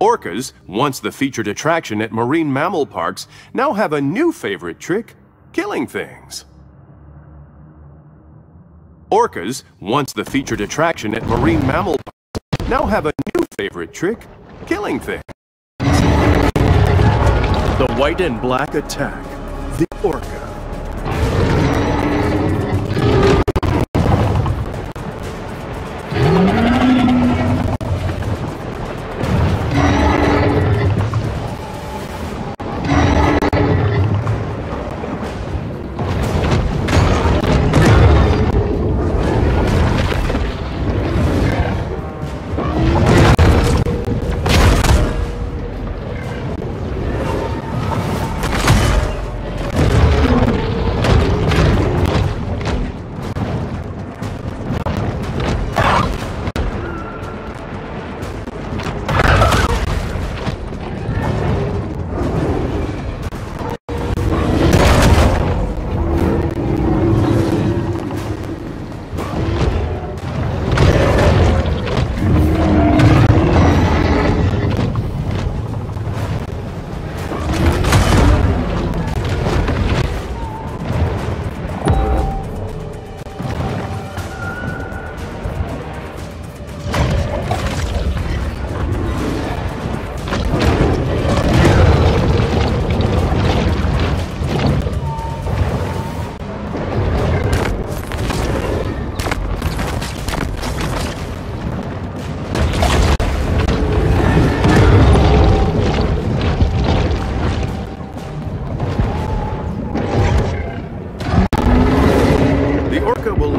Orcas, once the featured attraction at marine mammal parks, now have a new favorite trick, killing things. Orcas, once the featured attraction at marine mammal parks, now have a new favorite trick, killing things. The white and black attack, the orca.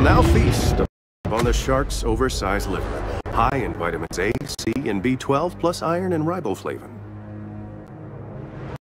Now feast on the shark's oversized liver, high in vitamins A, C, and B12, plus iron and riboflavin.